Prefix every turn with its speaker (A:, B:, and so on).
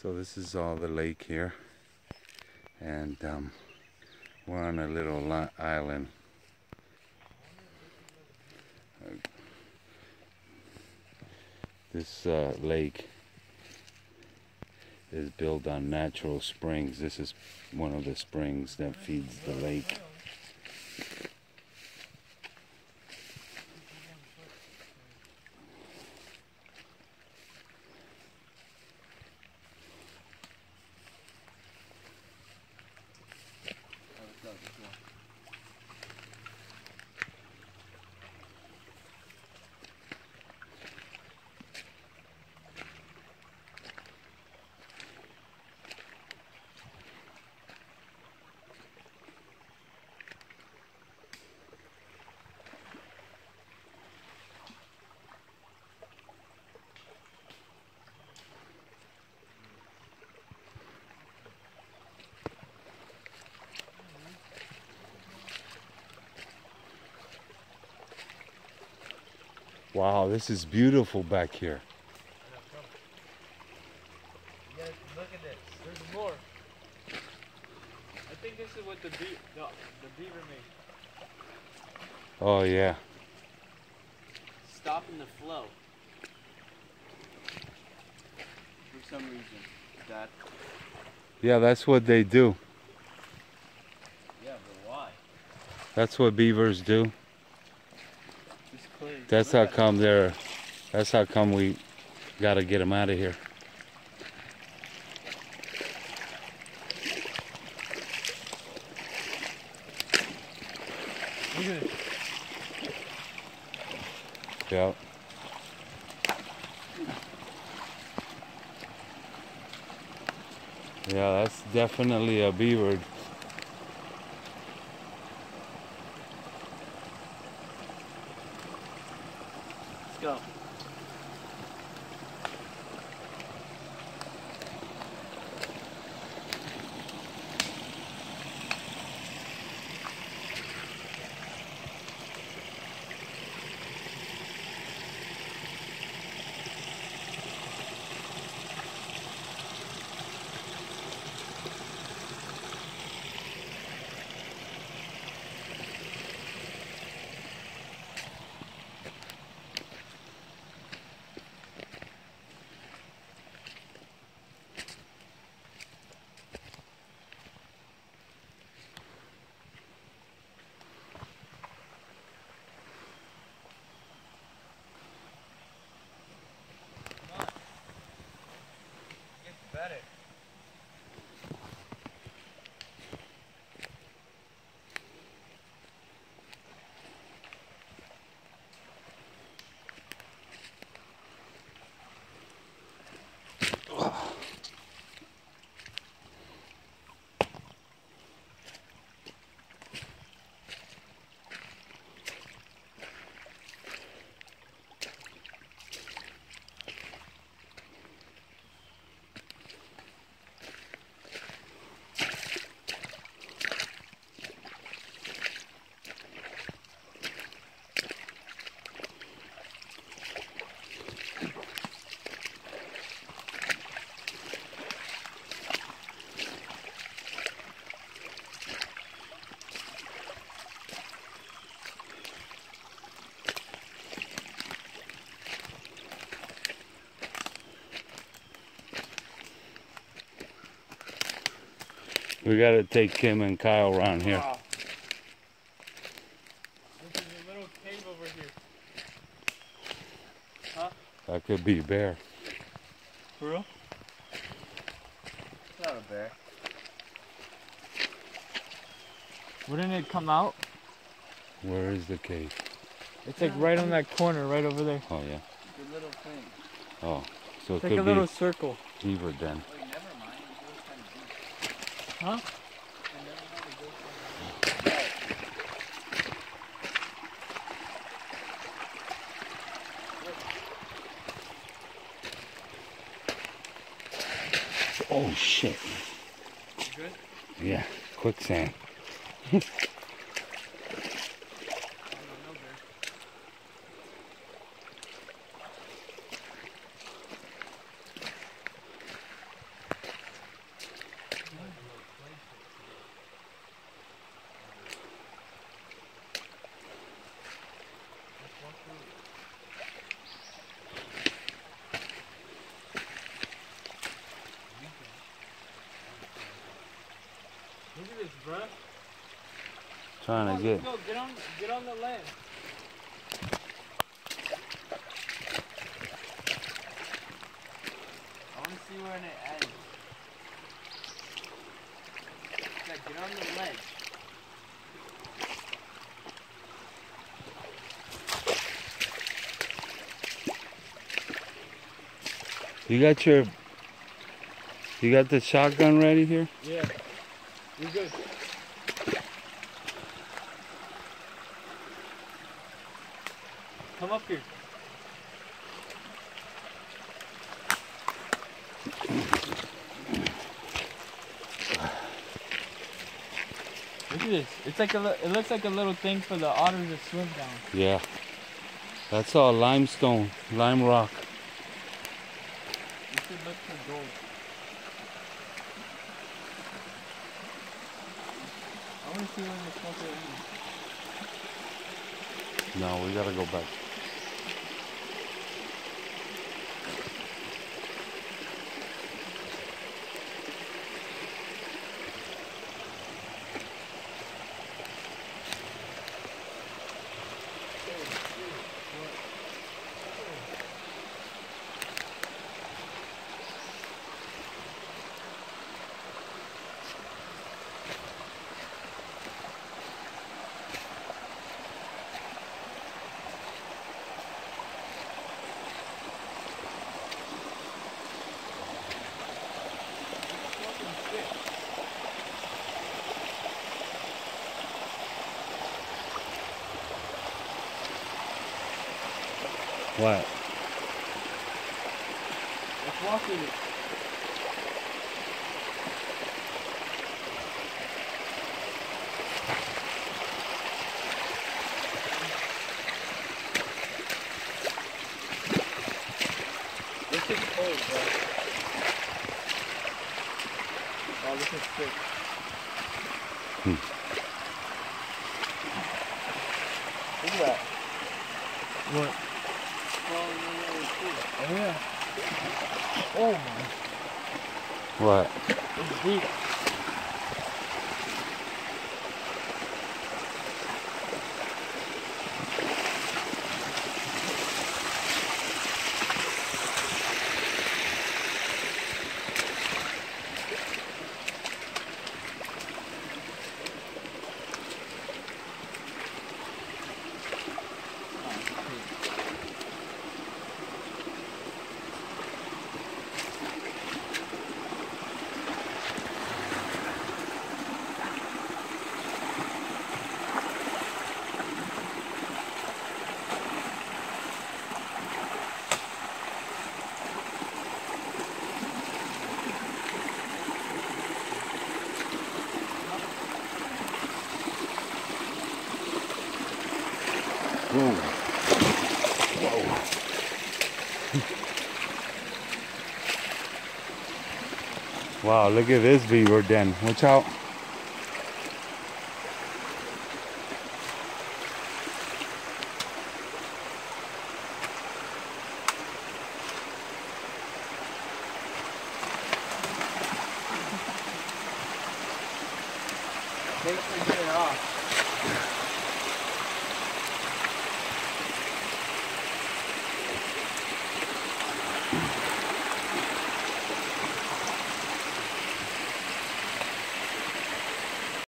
A: So this is all the lake here, and um, we're on a little island. This uh, lake is built on natural springs. This is one of the springs that feeds the lake. Wow, this is beautiful back here.
B: You look at this. There's more. I think this is what the be- the, the beaver made.
A: Oh yeah.
B: Stopping the flow. For some reason. That.
A: Yeah, that's what they do.
B: Yeah, but why?
A: That's what beavers do. That's how come they're. That's how come we got to get them out of here. Yeah. Yeah, that's definitely a beaver. We got to take Kim and Kyle around here.
B: Wow. This is a little cave over here.
A: That could be a bear.
B: For real? It's not a bear. Wouldn't it come out?
A: Where is the cave?
B: It's like right on that corner, right over there.
A: Oh yeah.
B: The little thing.
A: Oh, so it
B: It's like a
A: could
B: little circle.
A: beaver den.
B: Huh?
A: Oh shit.
B: good?
A: Yeah, quicksand. Trying to get.
B: go. Get on, get on the ledge. I want to see where it ends. Yeah, get on the ledge.
A: You got your. You got the shotgun ready here?
B: Yeah. You're good. Come up here. Look at this. It's like a. It looks like a little thing for the otters to swim down.
A: Yeah. That's all limestone, lime rock.
B: You should look for gold.
A: No, we gotta go back. What?
B: Let's walk in it. This is cold, bro. Oh, this is sick.
A: Hmm.
B: Look at that. What? Yeah. Oh my.
A: What? Boom. Whoa. wow, look at this beaver den. Watch out.
B: Thanks for getting off.